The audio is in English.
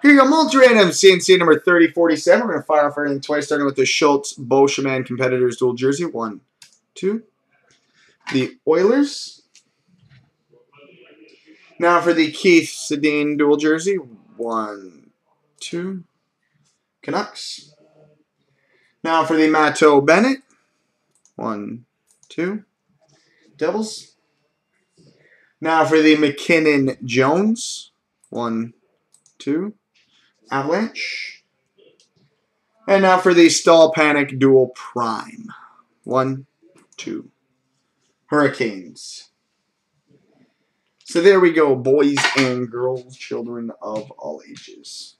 Here you go, multi-random CNC number 3047. We're going to fire off everything twice, starting with the Schultz Boscheman Competitors dual jersey. One, two. The Oilers. Now for the Keith Sedin dual jersey. One, two. Canucks. Now for the Matteau Bennett. One, two. Devils. Now for the MacKinnon Jones. One, two. Avalanche. And now for the Staal Panic Dual Prime. One, two. Hurricanes. So there we go, boys and girls, children of all ages.